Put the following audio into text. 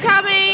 coming!